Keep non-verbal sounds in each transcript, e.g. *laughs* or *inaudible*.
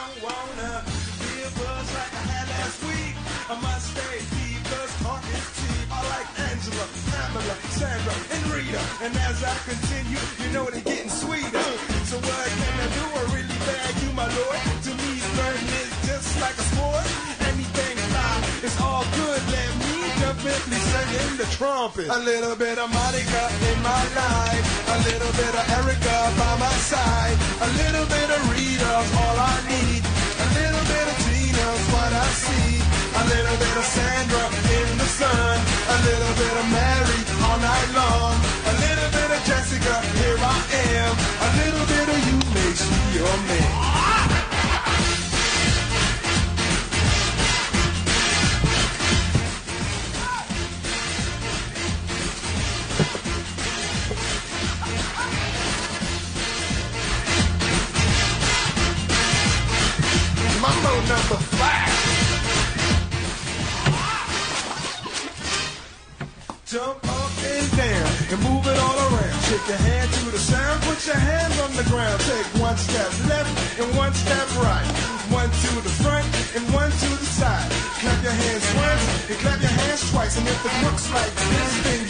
don't wanna be a buzz like I had last week. I must stay deep, cause talk is cheap. I like Angela, Pamela, Sandra, and Rita. And as I continue, you know they're getting sweeter. Definitely sing in the trumpet. A little bit of Monica in my life. A little bit of Erica by my side. A little bit of Rita's all I need. Number five. Jump up and down and move it all around. Shake your hand to the sound, put your hands on the ground. Take one step left and one step right. One to the front and one to the side. Clap your hands once and clap your hands twice. And if it looks like this, then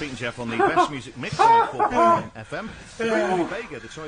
Pete and Jeff on the best *laughs* music mix on 4 FM. *laughs* Vega, the choice.